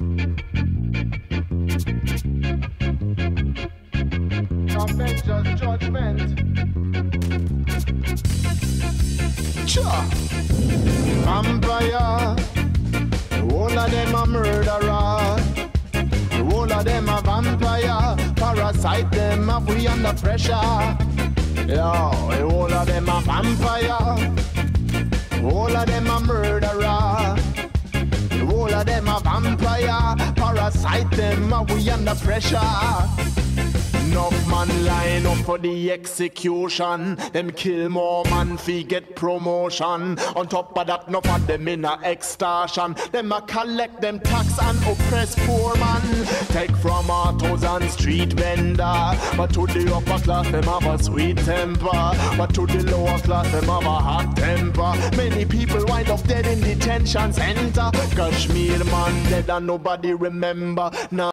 Judgment, just of them a murderer. The of them a vampire. Parasite them a free under pressure. Yeah, all of them a vampire. All of them a murder vampire. Parasite them we under pressure. Enough man line up for the execution. Them kill more man fi get promotion. On top of that, enough of them in a extortion. Them a collect them tax and oppress poor man. Take from autos and street vendor. But to the upper class, them have a sweet temper. But to the lower class, them have a hot temper. Many people wind up dead in detention center. Kashmir man dead and nobody remember. Now